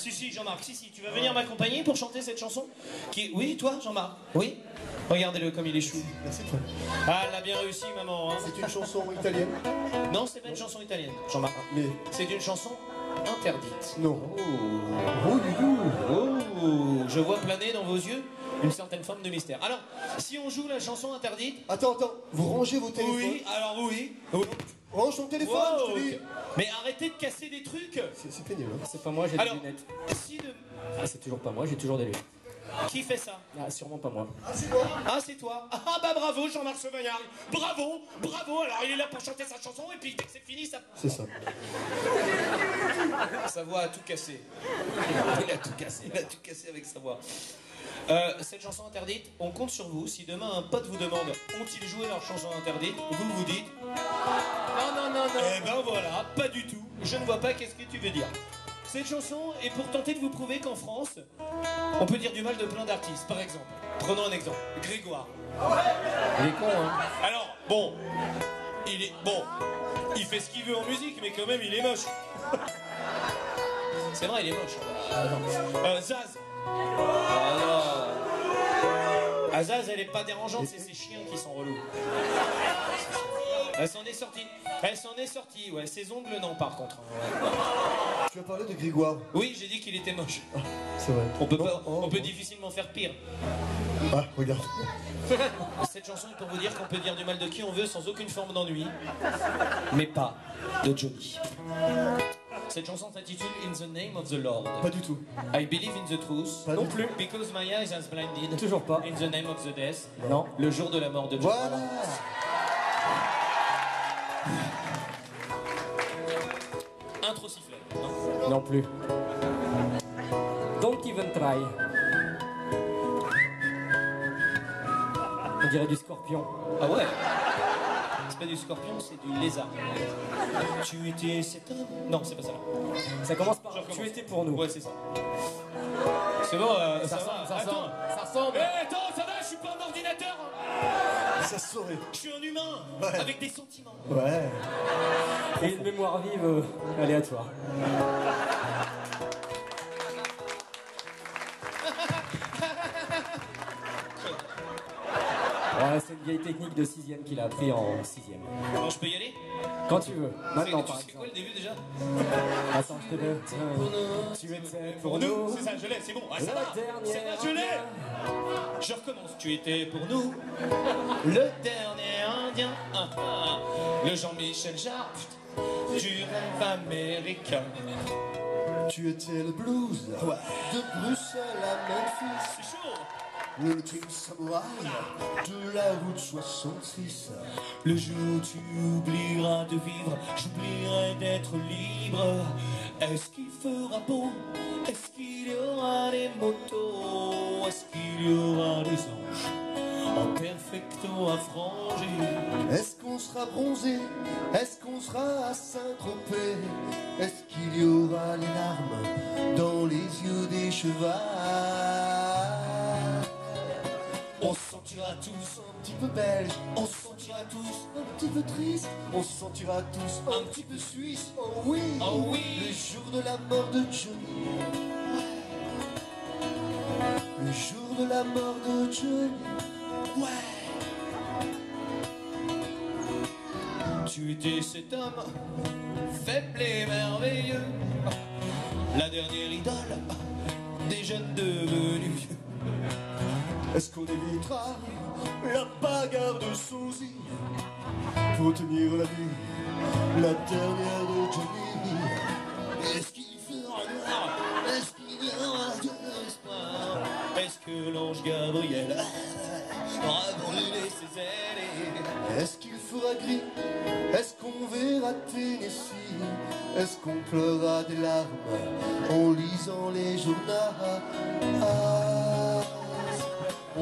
Si, si, Jean-Marc, si, si, tu vas venir m'accompagner pour chanter cette chanson qui... Oui, toi, Jean-Marc Oui Regardez-le comme il est chou. Merci toi. Ah, elle a bien réussi, maman. Hein. C'est une chanson italienne Non, c'est pas une chanson italienne, Jean-Marc. Mais C'est une chanson interdite. non. Oh. Oh, du tout. Oh, je vois planer dans vos yeux une certaine forme de mystère. Alors, si on joue la chanson interdite... Attends, attends. Vous rangez vos téléphones. Oui, alors oui. oui. Range ton téléphone, Wow, je te dis. Mais arrêtez de casser des trucs C'est c'est pénible. hein. C'est pas moi, j'ai des Alors, lunettes. si de... Ah, c'est toujours pas moi, j'ai toujours des lunettes. Qui fait ça? Ah, sûrement pas moi. Ah, c'est moi Ah, c'est toi Ah, bah bravo, Jean-Marc Sauvagnard Bravo Bravo Alors, il est là pour chanter sa chanson, et puis dès que c'est fini, ça... C'est ça. Sa voix a tout cassé. Il a tout cassé, il a tout cassé avec sa voix. Euh, cette chanson interdite, on compte sur vous. Si demain un pote vous demande ont-ils joué leur chanson interdite, vous vous dites Non, non, non, non. Eh ben voilà, pas du tout. Je ne vois pas qu'est-ce que tu veux dire. Cette chanson est pour tenter de vous prouver qu'en France, on peut dire du mal de plein d'artistes. Par exemple, prenons un exemple, Grégoire. Il est con, hein. Alors, bon, il est bon, il fait ce qu'il veut en musique, mais quand même, il est moche. C'est vrai, il est moche. Euh, Zaz. Ah non. Ah, Zaz, elle est pas dérangeante, c'est ses chiens qui sont relous. Elle s'en est sortie. Elle s'en est sortie, ouais. Ses ongles, non, par contre. Tu as parlé de Grégoire. Oui, j'ai dit qu'il était moche. C'est vrai. On peut, Non, pas- oh, on peut oh. difficilement faire pire. Ah, regarde. Cette chanson est pour vous dire qu'on peut dire du mal de qui on veut sans aucune forme d'ennui, mais pas de Johnny. Cette chanson s'intitule In the Name of the Lord. Pas du tout. I believe in the truth. Pas non plus. Because my eyes has blinded. Toujours pas. In the name of the death. Non. Le jour de la mort de Johnny. Voilà. Intro sifflet. Non. Non plus. Don't even try. On dirait du scorpion. Ah ouais? C'est pas du scorpion, c'est du lézard. Tu étais cet homme Non, c'est pas ça. Ça commence par. Tu étais pour nous. Ouais, c'est ça. C'est bon, euh, ça, va. ça Attends. ressemble, ça ressemble. Eh, attends, ça va, je suis pas un ordinateur. Ça se saurait. Je suis un humain, Ouais. avec des sentiments. Ouais. Et une mémoire vive euh, aléatoire. Ouais, c'est une vieille technique de sixième qu'il a appris en sixième. Bon, je peux y aller? Quand tu veux. Maintenant, par sais quoi exemple. le début déjà? Attends, je te donne. Tu étais pour nous. C'est ça, je l'ai, c'est bon. Ah, ça va. C'est là, je l'ai. Je recommence. Tu étais pour nous le dernier indien. Ah, ah. Le Jean-Michel Jarre du rêve américain. Tu étais le blues de Bruxelles à Memphis. C'est chaud. Le de la route 66. Le jour où tu oublieras de vivre, j'oublierai d'être libre. Est-ce qu'il fera beau? Est-ce qu'il y aura des motos? Est-ce qu'il y aura des anges en perfecto affrangé? Est-ce qu'on sera bronzé? Est-ce un petit peu belges, on se sentira tous un petit peu tristes, on se sentira tous un petit peu suisses. Oh oui, Oh oui. le jour de la mort de Johnny. Le jour de la mort de Johnny. Ouais Tu étais cet homme faible et merveilleux La dernière idole des jeunes devenus vieux Est-ce qu'on évitera la bagarre de sosie pour tenir la nuit, la dernière de Johnny? Est-ce qu'il fera noir? Est-ce qu'il y aura de l'espoir? Est-ce que l'ange Gabriel aura brûlé ses ailes? Est-ce qu'il fera gris? Est-ce qu'on verra Tennessee? Est-ce qu'on pleura des larmes en lisant les journaux?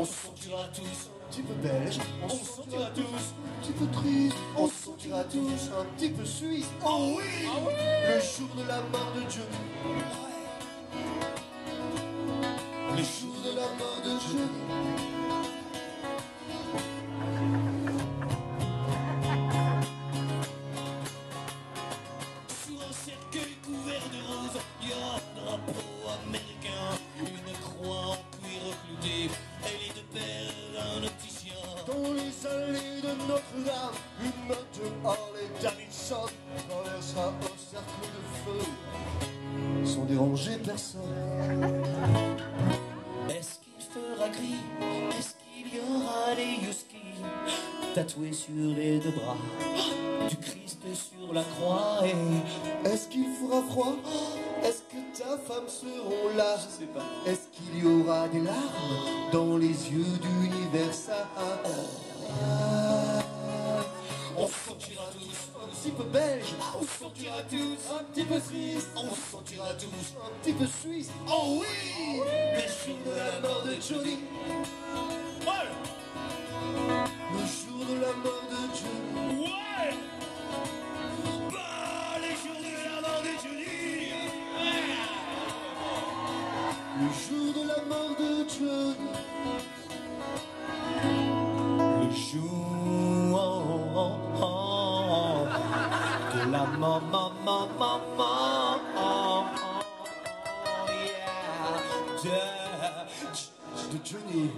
On se sentira tous un petit peu belges, on se sentira tous un petit peu tristes, on se sentira tous un petit peu suisses. Oh oui, Le jour de la mort de Johnny. Déranger personne. Est-ce qu'il fera gris? Est-ce qu'il y aura des Yuski tatoués sur les deux bras. Du Christ sur la croix et Est-ce qu'il fera froid? Est-ce que ta femme seront là? Je sais pas. Est-ce qu'il y aura des larmes dans les yeux d'universal? Petit peu belge, On se sentira tous un petit peu suisse, On se sentira tous un petit peu suisse. Oh oui! Les jours de la mort de Johnny. Ouais! Le jour de la mort de Johnny. Ouais! Bah jours de la mort de Johnny. Le jour de la mort de Johnny. De la mort, mort, mort, mort, mort, yeah, de De Johnny.